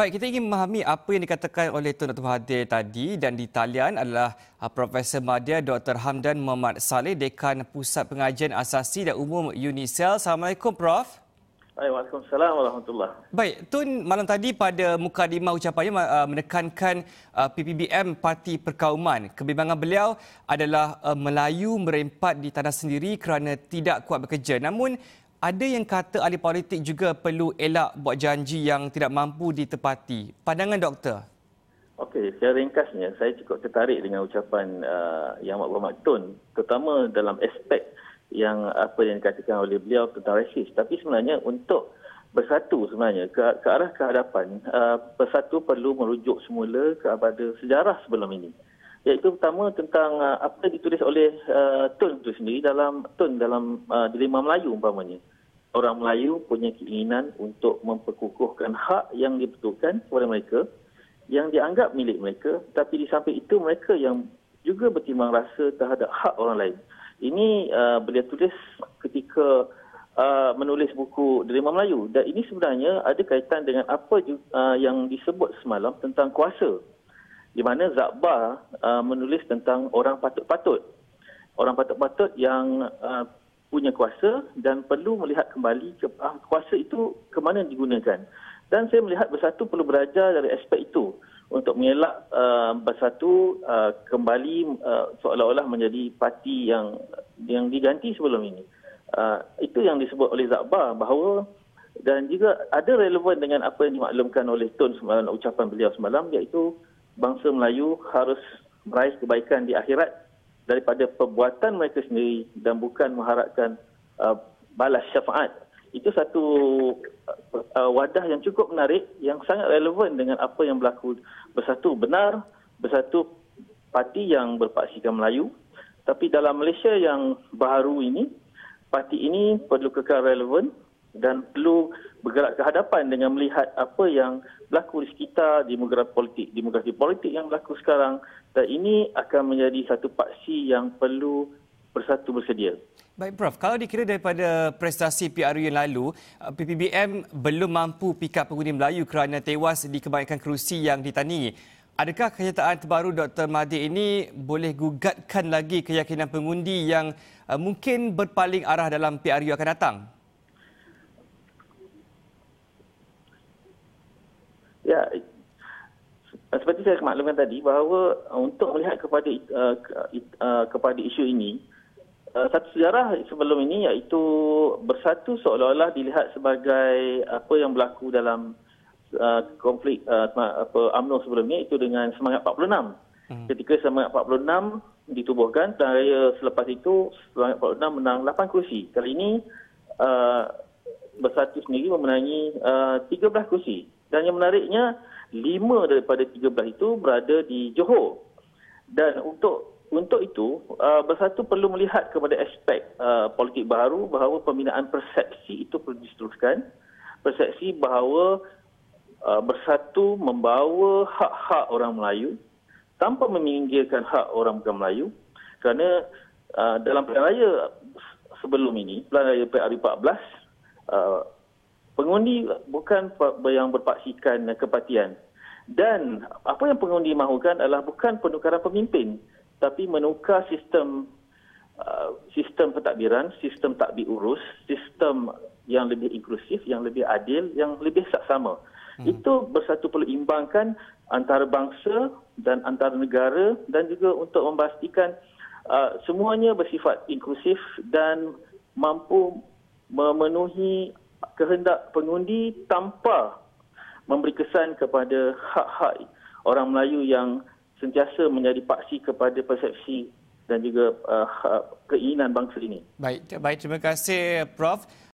Baik, kita ingin memahami apa yang dikatakan oleh Tun Dr. Mahathir tadi dan di talian adalah uh, Profesor Madya Dr. Hamdan Muhammad Saleh, Dekan Pusat Pengajian Asasi dan Umum UNICEL. Assalamualaikum, Prof. Waalaikumsalam warahmatullahi Baik, Tun malam tadi pada mukadimah ucapannya uh, menekankan uh, PPBM Parti Perkauman. Kebimbangan beliau adalah Melayu merempat di tanah sendiri kerana tidak kuat bekerja. Namun ada yang kata ahli politik juga perlu elak buat janji yang tidak mampu ditepati. Pandangan doktor? Okey, secara ringkasnya saya cukup tertarik dengan ucapan uh, Yang Mak Tun terutama dalam aspek yang apa yang dikatakan oleh beliau tentang rasis. Tapi sebenarnya untuk bersatu sebenarnya ke, ke arah kehadapan, uh, bersatu perlu merujuk semula kepada sejarah sebelum ini. Iaitu pertama tentang uh, apa ditulis oleh uh, Tun itu sendiri dalam Tun dalam uh, Dilema Melayu umpamanya orang Melayu punya keinginan untuk memperkukuhkan hak yang dibetulkan kepada mereka yang dianggap milik mereka tapi di samping itu mereka yang juga bertimbang rasa terhadap hak orang lain. Ini uh, beliau tulis ketika uh, menulis buku Dilema Melayu dan ini sebenarnya ada kaitan dengan apa uh, yang disebut semalam tentang kuasa. Di mana Zakbar uh, menulis tentang orang patut-patut. Orang patut-patut yang uh, punya kuasa dan perlu melihat kembali ke, ah, kuasa itu ke mana digunakan. Dan saya melihat Bersatu perlu belajar dari aspek itu untuk mengelak uh, Bersatu uh, kembali uh, seolah-olah menjadi parti yang yang diganti sebelum ini. Uh, itu yang disebut oleh Zakbar bahawa dan juga ada relevan dengan apa yang dimaklumkan oleh Tun semalam ucapan beliau semalam iaitu bangsa Melayu harus meraih kebaikan di akhirat daripada perbuatan mereka sendiri dan bukan mengharapkan uh, balas syafaat. Itu satu uh, wadah yang cukup menarik yang sangat relevan dengan apa yang berlaku bersatu benar, bersatu parti yang berpaksikan Melayu. Tapi dalam Malaysia yang baru ini, parti ini perlu kekal relevan dan perlu bergerak ke hadapan dengan melihat apa yang berlaku di sekitar demografi politik. Demografi politik yang berlaku sekarang dan ini akan menjadi satu paksi yang perlu bersatu bersedia. Baik Prof, kalau dikira daripada prestasi PRU yang lalu, uh, PPBM belum mampu pikat pengundi Melayu kerana tewas di kebanyakan kerusi yang ditandingi. Adakah kenyataan terbaru Dr. Mahdi ini boleh gugatkan lagi keyakinan pengundi yang uh, mungkin berpaling arah dalam PRU akan datang? Ya, seperti saya maklumkan tadi bahawa untuk melihat kepada uh, uh, kepada isu ini uh, satu sejarah sebelum ini iaitu bersatu seolah-olah dilihat sebagai apa yang berlaku dalam uh, konflik uh, apa UMNO sebelum ini itu dengan semangat 46. Hmm. Ketika semangat 46 ditubuhkan dan raya selepas itu semangat 46 menang 8 kursi. Kali ini uh, bersatu sendiri memenangi uh, 13 kursi. Dan yang menariknya, lima daripada tiga belas itu berada di Johor. Dan untuk untuk itu, uh, Bersatu perlu melihat kepada aspek uh, politik baru bahawa pembinaan persepsi itu perlu diteruskan. Persepsi bahawa uh, Bersatu membawa hak-hak orang Melayu tanpa meminggirkan hak orang bukan Melayu. Kerana uh, dalam pilihan raya sebelum ini, pilihan raya PRU 14, uh, pengundi bukan yang berpaksikan kepatian. Dan apa yang pengundi mahukan adalah bukan penukaran pemimpin, tapi menukar sistem uh, sistem pentadbiran, sistem takbir urus, sistem yang lebih inklusif, yang lebih adil, yang lebih saksama. Hmm. Itu bersatu perlu imbangkan antara bangsa dan antara negara dan juga untuk memastikan uh, semuanya bersifat inklusif dan mampu memenuhi kehendak pengundi tanpa memberi kesan kepada hak-hak orang Melayu yang sentiasa menjadi paksi kepada persepsi dan juga uh, keinginan bangsa ini. Baik, baik terima kasih Prof.